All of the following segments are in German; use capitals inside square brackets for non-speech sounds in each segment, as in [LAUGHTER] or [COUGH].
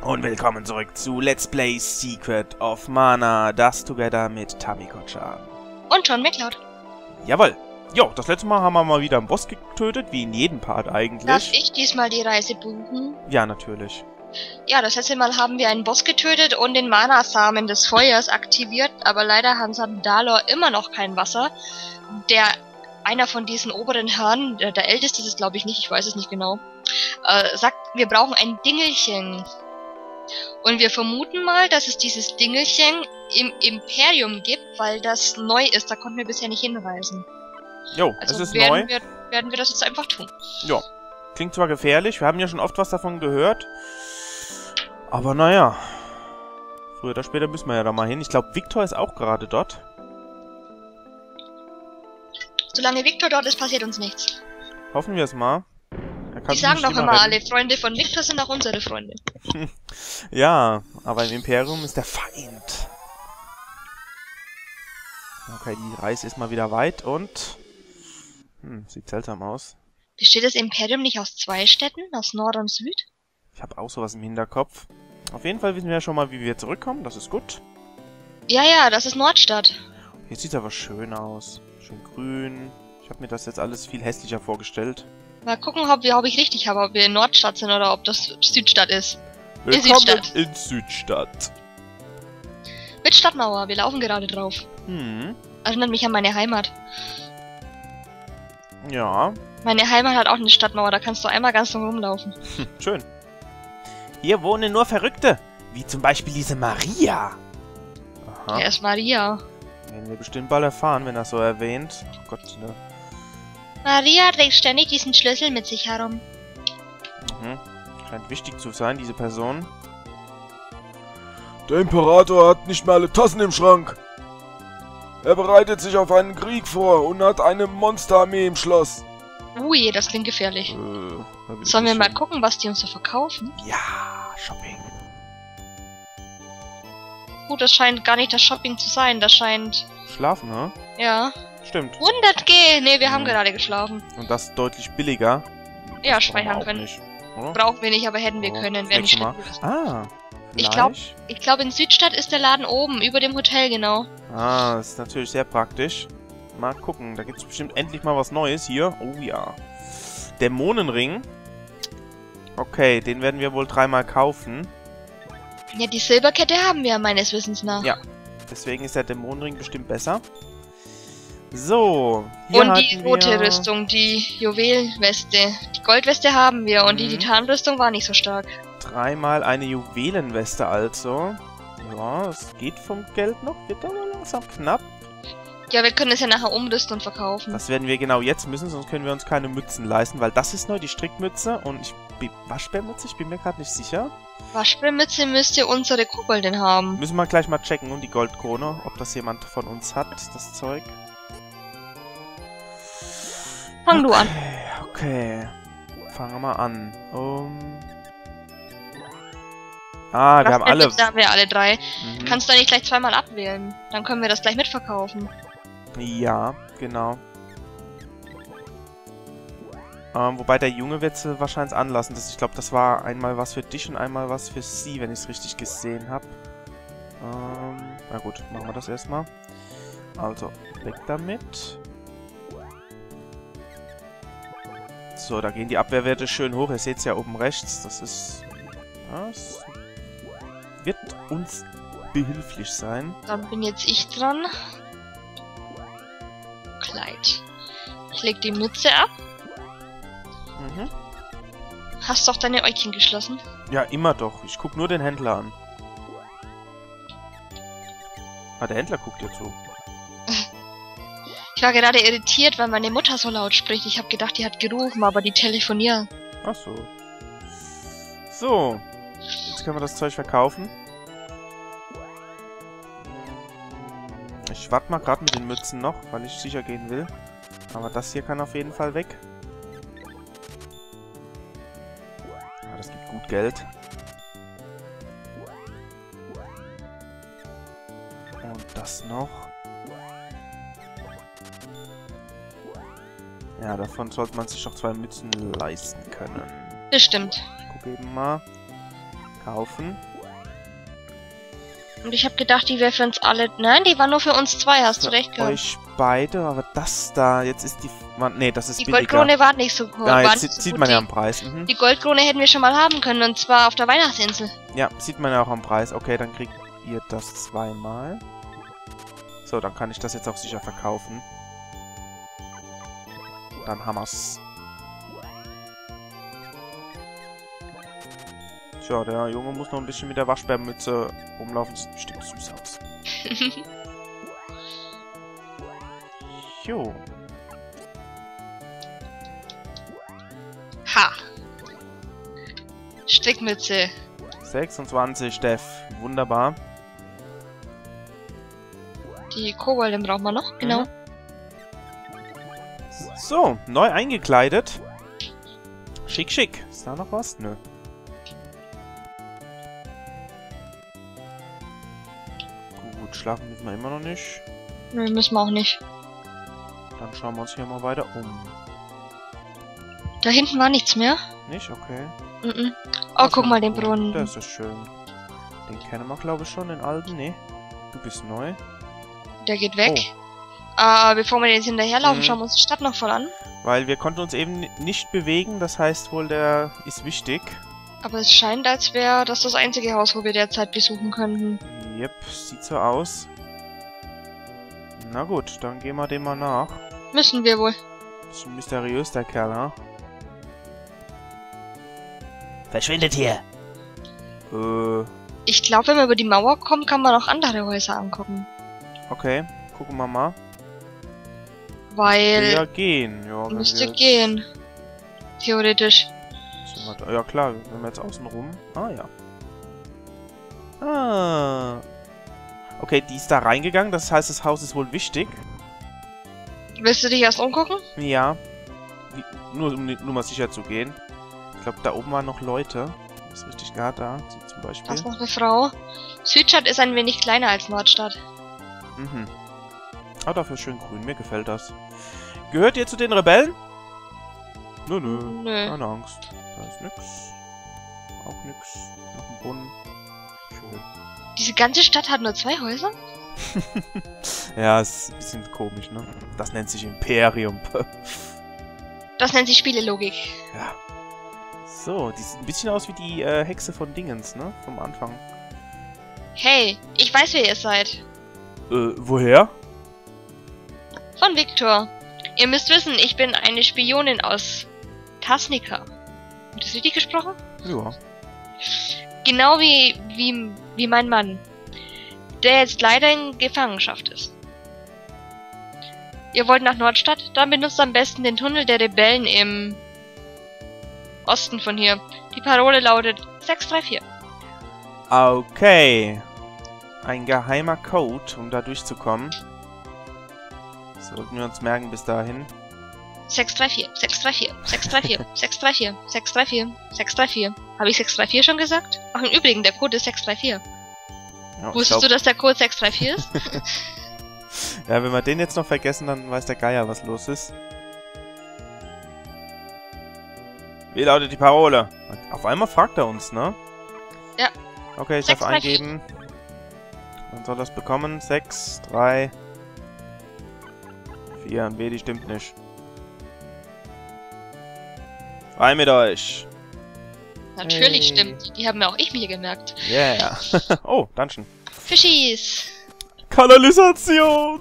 Und willkommen zurück zu Let's Play Secret of Mana, das Together mit Tamiko-chan. Und John McLeod. Jawohl. Jo, das letzte Mal haben wir mal wieder einen Boss getötet, wie in jedem Part eigentlich. Darf ich diesmal die Reise buchen? Ja, natürlich. Ja, das letzte Mal haben wir einen Boss getötet und den Mana-Samen des Feuers aktiviert, aber leider haben Sandalor immer noch kein Wasser. Der einer von diesen oberen Herren, der, der älteste ist es glaube ich nicht, ich weiß es nicht genau, äh, sagt, wir brauchen ein Dingelchen. Und wir vermuten mal, dass es dieses Dingelchen im Imperium gibt, weil das neu ist, da konnten wir bisher nicht hinreisen. Jo, Also es ist werden, neu. Wir, werden wir das jetzt einfach tun. Jo. Klingt zwar gefährlich, wir haben ja schon oft was davon gehört. Aber naja. Früher oder später müssen wir ja da mal hin. Ich glaube, Victor ist auch gerade dort. Solange Victor dort ist, passiert uns nichts. Hoffen wir es mal. Die sagen doch immer, retten. alle Freunde von Victor sind auch unsere Freunde. [LAUGHS] Ja, aber im Imperium ist der Feind. Okay, die Reise ist mal wieder weit und... Hm, sieht seltsam aus. Besteht das Imperium nicht aus zwei Städten, aus Nord und Süd? Ich habe auch sowas im Hinterkopf. Auf jeden Fall wissen wir ja schon mal, wie wir zurückkommen. Das ist gut. Ja, ja, das ist Nordstadt. Hier sieht es aber schön aus. Schön grün. Ich habe mir das jetzt alles viel hässlicher vorgestellt. Mal gucken, ob, wir, ob ich richtig habe, ob wir in Nordstadt sind oder ob das Südstadt ist. Willkommen Südstadt. in Südstadt. Mit Stadtmauer, wir laufen gerade drauf. Hm, Erinnert mich an meine Heimat. ja. Meine Heimat hat auch eine Stadtmauer, da kannst du einmal ganz drum rumlaufen. [LAUGHS] Hm, schön. Hier wohnen nur Verrückte. Wie zum Beispiel diese Maria. Aha. Wer ist Maria? Werden wir bestimmt bald erfahren, wenn er so erwähnt. Oh Gott, ne? Maria trägt ständig diesen Schlüssel mit sich herum. Mhm. Scheint wichtig zu sein, diese Person. Der Imperator hat nicht mehr alle Tassen im Schrank. Er bereitet sich auf einen Krieg vor und hat eine Monsterarmee im Schloss. Ui, das klingt gefährlich. Äh, Sollen wir mal gucken, was die uns so verkaufen? Ja, Shopping. Gut, das scheint gar nicht das Shopping zu sein. Das scheint... Schlafen, ne? Ja. Stimmt. 100G! Ne, wir haben Mhm. gerade geschlafen. Und das deutlich billiger. Ja, speichern können. Nicht, oder? Brauchen wir nicht, aber hätten wir Oh, können, wenn ist. Ah, Ich glaub- vielleicht. Ich glaube, in Südstadt ist der Laden oben, über dem Hotel, genau. Ah, das ist natürlich sehr praktisch. Mal gucken, da gibt es bestimmt endlich mal was Neues hier. Oh ja. Dämonenring. Okay, den werden wir wohl dreimal kaufen. Ja, die Silberkette haben wir meines Wissens nach. Ja. Deswegen ist der Dämonenring bestimmt besser. So. Und die rote Rüstung, die Juwelweste. Die Goldweste haben wir und die Mhm. Titanrüstung war nicht so stark. Dreimal eine Juwelenweste also. Ja, es geht vom Geld noch. Wird aber langsam knapp. Ja, wir können es ja nachher umrüsten und verkaufen. Das werden wir genau jetzt müssen, sonst können wir uns keine Mützen leisten, weil das ist neu, die Strickmütze und ich bin Waschbärmütze, ich bin mir gerade nicht sicher. Waschbärmütze müsst ihr unsere Koboldin haben. Müssen wir gleich mal checken und die Goldkrone, ob das jemand von uns hat, das Zeug. Fang du an. Okay. Fangen wir mal an. Um... Ah, wir haben alle. Waschbärmütze haben wir alle drei. Mhm. Kannst du nicht gleich zweimal abwählen? Dann können wir das gleich mitverkaufen. Ja, genau. Ähm, wobei der Junge wird sie wahrscheinlich anlassen. Das, ich glaube, das war einmal was für dich und einmal was für sie, wenn ich es richtig gesehen habe. Ähm, na gut, machen wir das erstmal. Also, weg damit. So, da gehen die Abwehrwerte schön hoch. Ihr seht es ja oben rechts. Das ist... Das wird uns behilflich sein. Dann bin jetzt ich dran. Kleid. Ich leg die Mütze ab. Mhm. Hast doch deine Äugchen geschlossen. Ja, immer doch. Ich guck nur den Händler an. Ah, der Händler guckt dir zu. Ich war gerade irritiert, weil meine Mutter so laut spricht. Ich habe gedacht, die hat gerufen, aber die telefoniert. Ach so. So. Jetzt können wir das Zeug verkaufen. Ich warte mal gerade mit den Mützen noch, weil ich sicher gehen will. Aber das hier kann auf jeden Fall weg. Ja, das gibt gut Geld. Und das noch. Ja, davon sollte man sich doch zwei Mützen leisten können. Bestimmt. Ich gucke eben mal. verkaufen. Und ich habe gedacht, die wäre für uns alle... Nein, die war nur für uns zwei, hast du Für recht gehabt. euch beide, aber das da, jetzt ist die... Nee, das ist Die billiger. Goldkrone war nicht so hoch. Ja, jetzt sieht, so sieht gut. man ja am Preis. Mhm. die Goldkrone hätten wir schon mal haben können, und zwar auf der Weihnachtsinsel. Ja, sieht man ja auch am Preis. Okay, dann kriegt ihr das zweimal. So, dann kann ich das jetzt auch sicher verkaufen. Dann haben wir's. Tja, der Junge muss noch ein bisschen mit der Waschbärmütze rumlaufen. Sieht bestimmt süß aus. Jo. ha! Strickmütze. 26, Steff. Wunderbar. Die Kobolde brauchen wir noch, genau. Mhm. So, neu eingekleidet. Schick, schick. Ist da noch was? Nö. Gut, schlafen müssen wir immer noch nicht. Nö, müssen wir auch nicht. Dann schauen wir uns hier mal weiter um. Da hinten war nichts mehr. Nicht? Okay. Mhm. Oh, guck mal den Brunnen. Das ist schön. Den kennen wir, glaube ich, schon, den alten. Nee. Du bist neu. Der geht weg. Aber bevor wir jetzt hinterherlaufen, Mhm. schauen wir uns die Stadt noch voll an. Weil wir konnten uns eben ni- nicht bewegen. Das heißt wohl, der ist wichtig. Aber es scheint, als wäre das das einzige Haus, wo wir derzeit besuchen könnten. Yep, sieht so aus. Na gut, dann gehen wir dem mal nach. Müssen wir wohl. Bisschen mysteriös, der Kerl, ha? Verschwindet hier! Äh, Ich glaube, wenn man über die Mauer kommt, kann man auch andere Häuser angucken. okay. Gucken wir mal. Weil... Ja, gehen. Ja, müsste gehen. Theoretisch. Da- Ja, klar. Wenn wir jetzt außen rum... Ah, ja. Ah. Okay, die ist da reingegangen. Das heißt, das Haus ist wohl wichtig. Willst du dich erst umgucken? Ja. Wie, nur, um nur mal sicher zu gehen. Ich glaube, da oben waren noch Leute. Ist richtig gehört da. Zum Da Beispiel. ist noch eine Frau. Südstadt ist ein wenig kleiner als Nordstadt. Mhm. Ah, dafür schön grün. Mir gefällt das. Gehört ihr zu den Rebellen? Nö, nö. Nö. Keine Angst. Da ist nix. Auch nix. Noch ein Brunnen. Schön. Diese ganze Stadt hat nur zwei Häuser? [LAUGHS] ja, ist ein bisschen komisch, ne? Das nennt sich Imperium. [LAUGHS] Das nennt sich Spielelogik. ja. So, die sieht ein bisschen aus wie die äh, Hexe von Dingens, ne? Vom Anfang. Hey, ich weiß, wer ihr seid. Äh, woher? Von Viktor. Ihr müsst wissen, ich bin eine Spionin aus Tasnica. Hat das richtig gesprochen? Ja. Genau wie, wie, wie mein Mann. Der jetzt leider in Gefangenschaft ist. Ihr wollt nach Nordstadt? Dann benutzt am besten den Tunnel der Rebellen im Osten von hier. Die Parole lautet 634. Okay. Ein geheimer Code, um da durchzukommen. Sollten wir uns merken bis dahin. 634, 634, 634, 634, 634, 634. Habe ich 634 schon gesagt? Ach, im Übrigen, der Code ist 634. Ja, Wusstest du, dass der Code 634 ist? [LAUGHS] ja, wenn wir den jetzt noch vergessen, dann weiß der Geier, was los ist. Wie lautet die Parole? Auf einmal fragt er uns, ne? Ja. Okay, ich darf 634. eingeben. Man soll das bekommen. 6, 3, 4. Ein W, die stimmt nicht. Rein mit euch. Natürlich Hey. stimmt. Die haben mir auch ich mir gemerkt. Yeah. [LAUGHS] oh, Dungeon. Fischis. Kanalisation!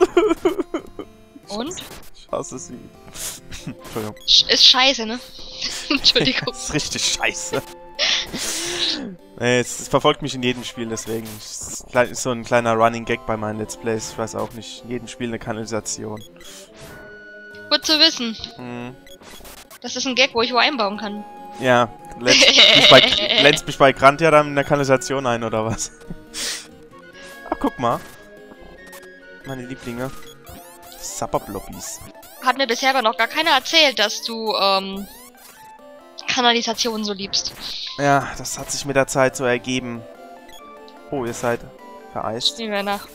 [LAUGHS] Und? Ich hasse sie. [LAUGHS] Entschuldigung. Sch- Ist scheiße, ne? Entschuldigung. Ist richtig scheiße. Nee, es, es verfolgt mich in jedem Spiel, deswegen. Es ist so ein kleiner Running Gag bei meinen Let's Plays. Ich weiß auch nicht. In jedem Spiel eine Kanalisation. Gut zu wissen. Hm. Das ist ein Gag, wo ich wo einbauen kann. Ja, letzt [LAUGHS] mich bei, Grantia dann in der Kanalisation ein, oder was? Ach, guck mal. Meine Lieblinge. Suburb-Lobbys. Hat mir bisher aber noch gar keiner erzählt, dass du, ähm, Kanalisation so liebst. Ja, das hat sich mit der Zeit so ergeben. Oh, ihr seid vereist. Nehmen wir nach.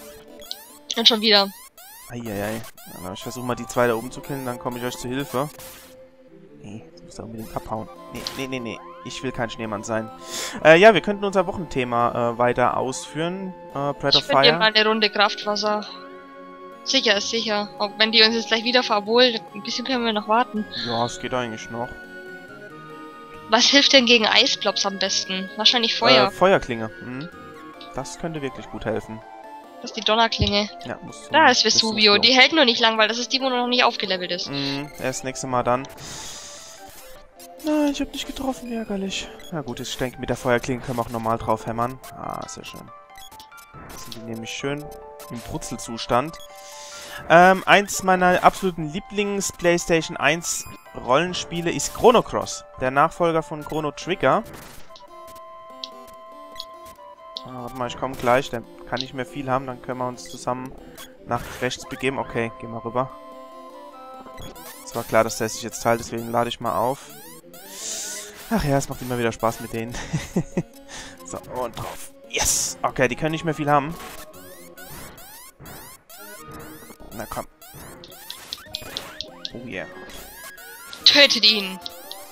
Und schon wieder. Eieiei. Ich versuche mal die zwei da oben zu killen, dann komme ich euch zu Hilfe. Nee, das muss da unbedingt abhauen. Nee, nee, nee, nee. Ich will kein Schneemann sein. Äh, ja, wir könnten unser Wochenthema äh, weiter ausführen. Äh, Breath of Ich dir Fire. mal eine Runde Kraftwasser. Sicher ist sicher. Auch wenn die uns jetzt gleich wieder verwohlt, ein bisschen können wir noch warten. Ja, es geht eigentlich noch. Was hilft denn gegen Eisblobs am besten? Wahrscheinlich Feuer. Äh, Feuerklinge. Hm. Das könnte wirklich gut helfen. Das ist die Donnerklinge. Ja, muss Da ist Vesuvio. Die hält nur nicht lang, weil das ist die, wo noch nicht aufgelevelt ist. Mhm, erst nächste Mal dann. Nein, ich hab nicht getroffen, ärgerlich. Na gut, ich denke, mit der Feuerklinge können wir auch normal drauf hämmern. Ah, sehr schön. Jetzt sind die nämlich schön im Brutzelzustand. Ähm, eins meiner absoluten Lieblings-PlayStation 1 Rollenspiele ist Chrono Cross, der Nachfolger von Chrono Trigger. Ah, warte mal, ich komme gleich, dann kann ich mehr viel haben, dann können wir uns zusammen nach rechts begeben. Okay, gehen wir rüber. Es war klar, dass der sich jetzt teilt, deswegen lade ich mal auf. Ach ja, es macht immer wieder Spaß mit denen. [LAUGHS] so, und drauf. Yes! Okay, die können nicht mehr viel haben. Na komm. Oh yeah. Tötet ihn!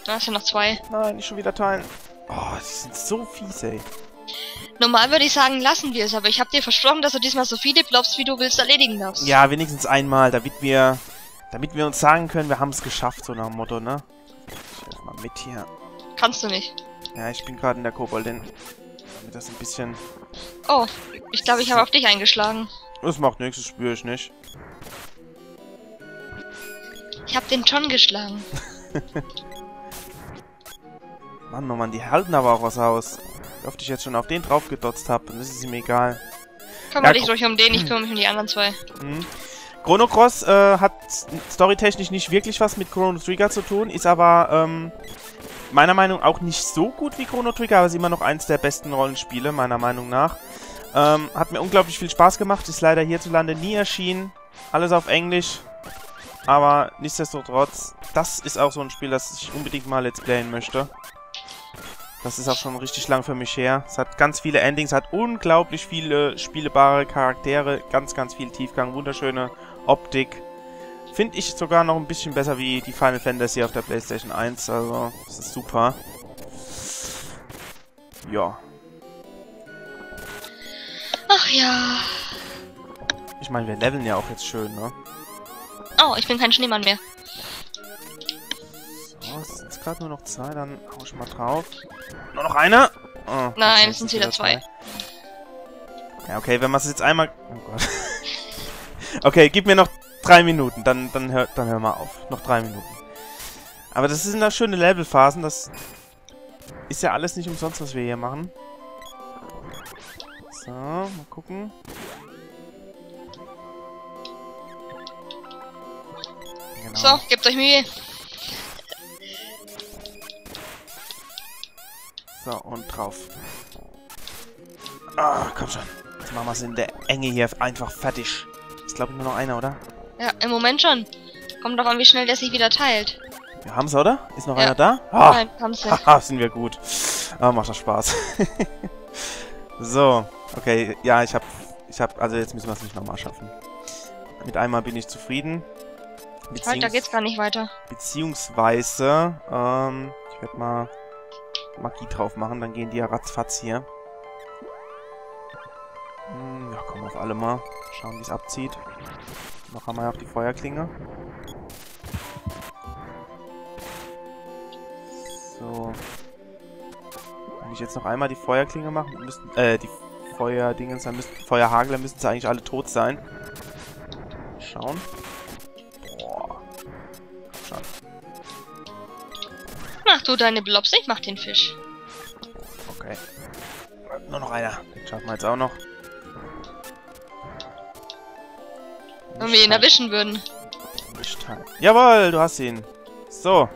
Da hast du noch zwei. Nein, nicht schon wieder teilen. Oh, die sind so fies, ey. Normal würde ich sagen, lassen wir es, aber ich habe dir versprochen, dass du diesmal so viele Blobs, wie du willst, erledigen darfst. Ja, wenigstens einmal, damit wir, damit wir uns sagen können, wir haben es geschafft, so nach dem Motto, ne? Ich mal mit hier. Kannst du nicht. Ja, ich bin gerade in der Koboldin. Damit das ein bisschen... Oh, ich glaube, ich habe auf dich eingeschlagen. Das macht nichts, das spüre ich nicht. Ich habe den John geschlagen. [LAUGHS] Mann, oh Mann, die halten aber auch was aus. Wie oft ich jetzt schon auf den drauf gedotzt habe, dann ist es ihm egal. Kümmere Ja, dich ruhig um den, ich kümmere mich um die anderen zwei. Mhm. Chrono Cross äh, hat storytechnisch nicht wirklich was mit Chrono Trigger zu tun, ist aber ähm, meiner Meinung nach auch nicht so gut wie Chrono Trigger, aber ist immer noch eins der besten Rollenspiele, meiner Meinung nach. Ähm, hat mir unglaublich viel Spaß gemacht, ist leider hierzulande nie erschienen. Alles auf Englisch. Aber nichtsdestotrotz, das ist auch so ein Spiel, das ich unbedingt mal let's playen möchte. Das ist auch schon richtig lang für mich her. Es hat ganz viele Endings, hat unglaublich viele spielbare Charaktere, ganz, ganz viel Tiefgang, wunderschöne Optik. Finde ich sogar noch ein bisschen besser wie die Final Fantasy auf der PlayStation 1, also das ist super. Ja, Ach ja. ich meine, wir leveln ja auch jetzt schön, ne? Oh, ich bin kein Schneemann mehr. Jetzt gerade nur noch zwei, dann hau ich mal drauf. Nur noch einer? Oh, Nein, okay, es sind wieder zwei. Ja, okay, wenn man es jetzt einmal... Oh Gott. [LAUGHS] okay, gib mir noch drei Minuten, dann, dann, hör, dann hör mal auf. Noch drei Minuten. Aber das sind da schöne Levelphasen, das ist ja alles nicht umsonst, was wir hier machen. So, mal gucken. Genau. So, gebt euch Mühe. So, und drauf. Ah, komm schon. Jetzt machen wir es in der Enge hier einfach fertig. Ist, glaube ich, nur noch einer, oder? Ja, im Moment schon. Kommt doch an, wie schnell der sich wieder teilt. Wir haben's, oder? Ist noch Ja. einer da? Ah, Nein, kannst du. haha, sind wir gut. Ah, macht das Spaß. [LAUGHS] so, okay, ja, ich hab, ich hab, also jetzt müssen wir es nicht nochmal schaffen. Mit einmal bin ich zufrieden. Halt, da Beziehungs- geht's gar nicht weiter. Beziehungsweise, ähm, ich werde mal Magie drauf machen, dann gehen die ja ratzfatz hier. Hm, ja, komm auf alle mal. Schauen, wie es abzieht. Noch einmal auf die Feuerklinge. So. Wenn ich jetzt noch einmal die Feuerklinge mache, müssten, äh, die Feuerdingens, dann müssten, Feuerhagel, dann müssten sie eigentlich alle tot sein. Schauen. Mach du deine Blobs, ich mach den Fisch. Okay. Nur noch einer. Den schaffen wir jetzt auch noch. Wenn wir ihn erwischen würden. Teilen. Jawohl, du hast ihn. So.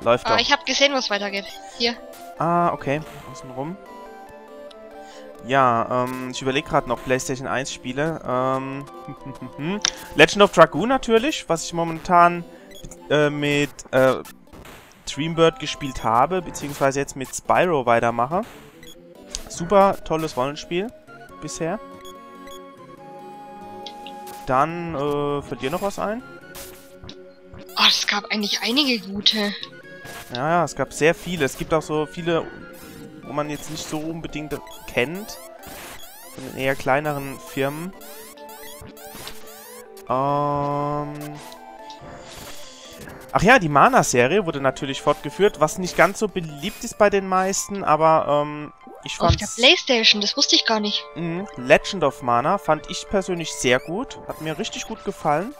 Läuft doch. ich habe gesehen, wo es weitergeht. Hier. Ah, okay. Außen rum. Ja, ähm, ich überlege gerade noch PlayStation 1 Spiele. Ähm, [LAUGHS] Legend of Dragoon natürlich, was ich momentan äh, mit äh, Dreambird gespielt habe, beziehungsweise jetzt mit Spyro weitermache. Super tolles Rollenspiel bisher. Dann äh, fällt dir noch was ein? Oh, es gab eigentlich einige gute. Ja, ja, es gab sehr viele. Es gibt auch so viele, wo man jetzt nicht so unbedingt kennt. Von den eher kleineren Firmen. Ähm... Ach ja, die Mana-Serie wurde natürlich fortgeführt, was nicht ganz so beliebt ist bei den meisten, aber ähm, ich Auf fand der Playstation, das wusste ich gar nicht. Mhm. Legend of Mana fand ich persönlich sehr gut. Hat mir richtig gut gefallen.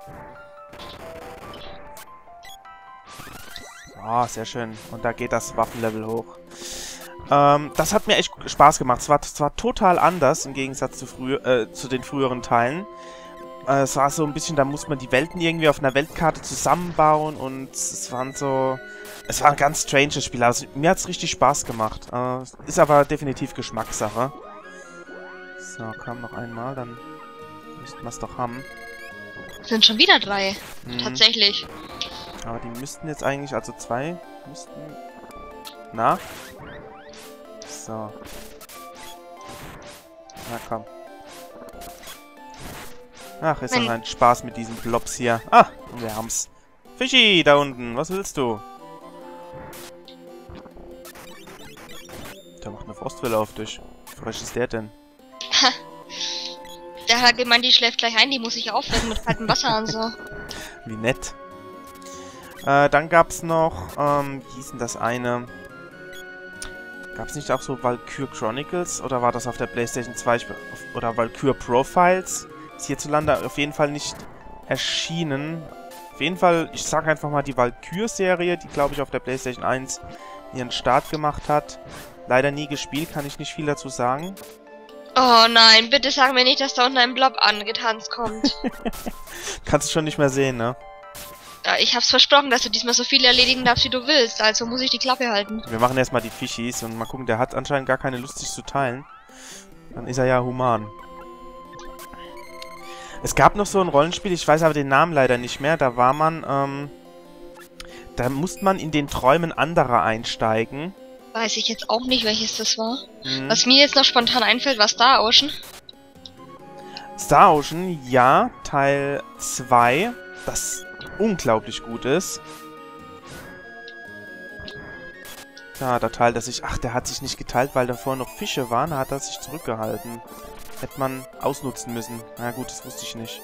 Ah, sehr schön. Und da geht das Waffenlevel hoch. Ähm, das hat mir echt Spaß gemacht. Es war, es war total anders im Gegensatz zu, früh, äh, zu den früheren Teilen. Äh, es war so ein bisschen, da muss man die Welten irgendwie auf einer Weltkarte zusammenbauen und es waren so... Es war ein ganz strange Spiel. Also, mir hat es richtig Spaß gemacht. Äh, ist aber definitiv Geschmackssache. So, komm noch einmal, dann müssten wir es doch haben. Sind schon wieder drei. Mhm. Tatsächlich. Aber die müssten jetzt eigentlich, also zwei müssten... Na? So. Na komm. Ach, ist doch ein Spaß mit diesen Blobs hier. Ah, und wir haben's. Fischi, da unten, was willst du? Der macht eine Frostwelle auf dich. Wie frech ist der denn? [LAUGHS] Der hat gemeint, die schläft gleich ein, die muss ich aufwecken mit kaltem Wasser und so. [LAUGHS] Wie nett. Äh, dann gab's noch, ähm, wie hieß denn das eine? Gab's nicht auch so Valkyr Chronicles? Oder war das auf der Playstation 2? Ich, auf, oder Valkyr Profiles? Ist hierzulande auf jeden Fall nicht erschienen. Auf jeden Fall, ich sag einfach mal die Valkyr-Serie, die glaube ich auf der Playstation 1 ihren Start gemacht hat. Leider nie gespielt, kann ich nicht viel dazu sagen. Oh nein, bitte sag mir nicht, dass da unten ein Blob angetanzt kommt. [LAUGHS] Kannst du schon nicht mehr sehen, ne? Ich hab's versprochen, dass du diesmal so viel erledigen darfst, wie du willst, also muss ich die Klappe halten. Wir machen erstmal die Fischis und mal gucken, der hat anscheinend gar keine Lust, sich zu teilen. Dann ist er ja human. Es gab noch so ein Rollenspiel, ich weiß aber den Namen leider nicht mehr. Da war man, ähm, da musste man in den Träumen anderer einsteigen. Weiß ich jetzt auch nicht, welches das war. Hm. Was mir jetzt noch spontan einfällt, war Star Ocean. Star Ocean, ja, Teil 2, das unglaublich gut ist. Ja, der Teil, dass sich, ach, der hat sich nicht geteilt, weil davor noch Fische waren, da hat er sich zurückgehalten. Hätte man ausnutzen müssen. Na gut, das wusste ich nicht.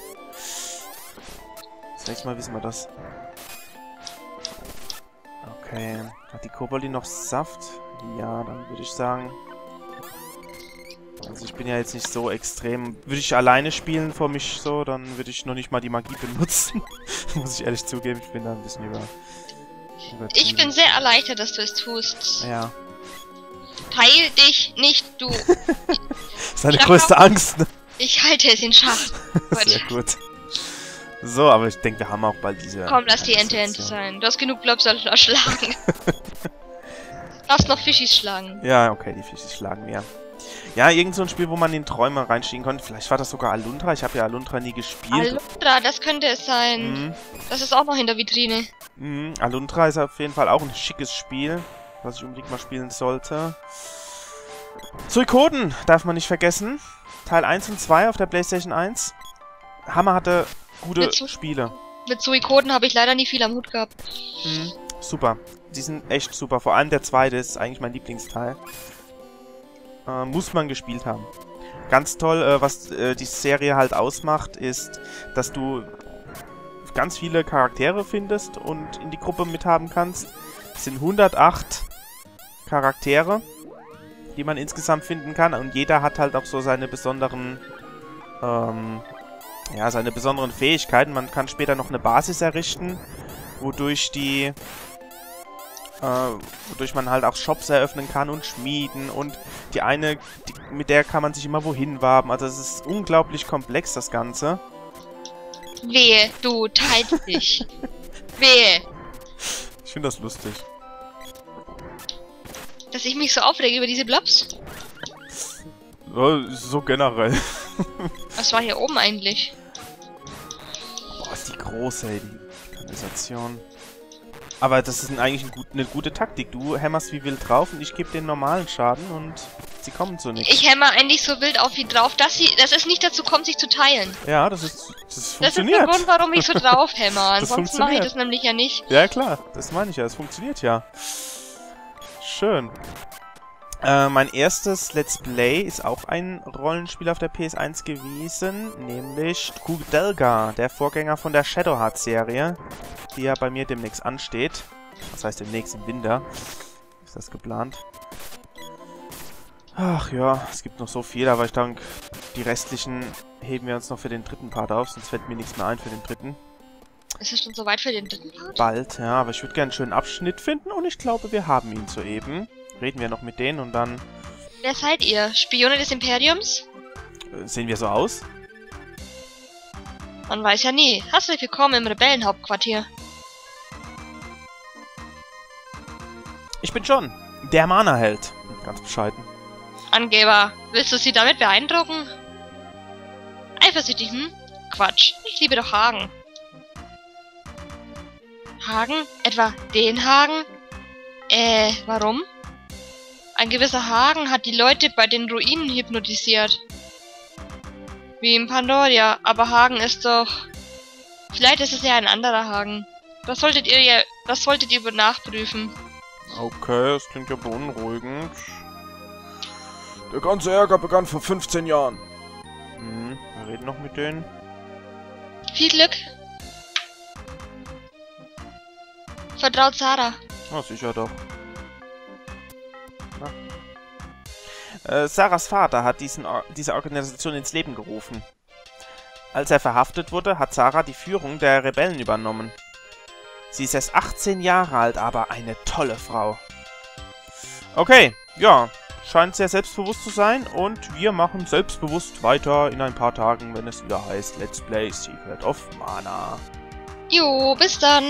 Das nächste Mal wissen wir das. Okay. Hat die Koboldi noch Saft? Ja, dann würde ich sagen... Also ich bin ja jetzt nicht so extrem... Würde ich alleine spielen vor mich so, dann würde ich noch nicht mal die Magie benutzen. [LAUGHS] Muss ich ehrlich zugeben, ich bin da ein bisschen über... Ich bin sehr erleichtert, dass du es tust. Ja. Teil dich nicht, du. [LAUGHS] Seine Schau. größte Angst, ne? Ich halte es in Schach. [LAUGHS] Sehr gut. So, aber ich denke, wir haben auch bald diese... Komm, lass die Ente Ente sein. Du hast genug Blobs schlagen. Darfst [LAUGHS] noch Fischis schlagen. Ja, okay, die Fische schlagen wir. Ja, irgend so ein Spiel, wo man in Träume reinstiegen konnte. Vielleicht war das sogar Alundra. Ich habe ja Alundra nie gespielt. Alundra, das könnte es sein. Mhm. Das ist auch noch in der Vitrine. Mhm. Alundra ist auf jeden Fall auch ein schickes Spiel, was ich unbedingt mal spielen sollte. Suikoden darf man nicht vergessen. Teil 1 und 2 auf der Playstation 1. Hammer hatte gute Mit Spiele. Mit Suikoden habe ich leider nie viel am Hut gehabt. Mhm. Super. Die sind echt super. Vor allem der zweite ist eigentlich mein Lieblingsteil. Äh, muss man gespielt haben. Ganz toll, äh, was äh, die Serie halt ausmacht, ist, dass du ganz viele Charaktere findest und in die Gruppe mithaben kannst. Es sind 108 Charaktere, die man insgesamt finden kann. Und jeder hat halt auch so seine besonderen, ähm, ja, seine besonderen Fähigkeiten. Man kann später noch eine Basis errichten, wodurch die äh, wodurch man halt auch Shops eröffnen kann und Schmieden und die eine, die, mit der kann man sich immer wohin waben. Also es ist unglaublich komplex, das Ganze. Wehe, du teilst dich. [LAUGHS] Wehe, Ich finde das lustig. Dass ich mich so aufrege über diese Blobs. So, generell. [LAUGHS] Was war hier oben eigentlich? Boah, ist die groß, ey, die Kanalisation. Aber das ist eigentlich ein gut, eine gute Taktik. Du hämmerst wie wild drauf und ich gebe den normalen Schaden und Sie kommen zu nichts. Ich hämmer eigentlich so wild auf ihn drauf, dass sie, dass es nicht dazu kommt, sich zu teilen. Ja, das ist. Das Das ist funktioniert. der Grund, warum ich so drauf [LAUGHS] hämmer. Ansonsten mache ich funktioniert. das nämlich ja nicht. Ja, klar, das meine ich ja, es funktioniert ja. Schön. Äh, mein erstes Let's Play ist auch ein Rollenspiel auf der PS1 gewesen, nämlich Kudelga, der Vorgänger von der Shadow Heart Serie, die ja bei mir demnächst ansteht. Das heißt demnächst im Winter. Ist das geplant? Ach ja, es gibt noch so viel, aber ich denke, die restlichen heben wir uns noch für den dritten Part auf, sonst fällt mir nichts mehr ein für den dritten. Ist es schon soweit für den dritten Part? Bald, ja, aber ich würde gerne einen schönen Abschnitt finden und ich glaube, wir haben ihn soeben. Reden wir noch mit denen und dann Wer seid ihr? Spione des Imperiums? äh, sehen wir so aus. Man weiß ja nie. Herzlich willkommen im Rebellenhauptquartier. Ich bin John, der Mana-Held. Ganz bescheiden. Angeber, willst du sie damit beeindrucken? Eifersüchtig, hm? Quatsch, ich liebe doch Hagen. Hagen? Etwa den Hagen? Äh, warum? Ein gewisser Hagen hat die Leute bei den Ruinen hypnotisiert. Wie in Pandoria, aber Hagen ist doch... Vielleicht ist es ja ein anderer Hagen. Das solltet ihr ja... Das solltet ihr nachprüfen. Okay, das klingt ja beunruhigend. Der ganze Ärger begann vor 15 Jahren. Hm, wir reden noch mit denen. Viel Glück. Vertraut Sarah. Na, sicher doch. Äh, Sarahs Vater hat diesen, Or- diese Organisation ins Leben gerufen. Als er verhaftet wurde, hat Sarah die Führung der Rebellen übernommen. Sie ist erst 18 Jahre alt, aber eine tolle Frau. Okay, ja, scheint sehr selbstbewusst zu sein und wir machen selbstbewusst weiter in ein paar Tagen, wenn es wieder heißt Let's Play Secret of Mana. Jo, bis dann.